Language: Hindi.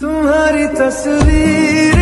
तुम्हारी तस्वीर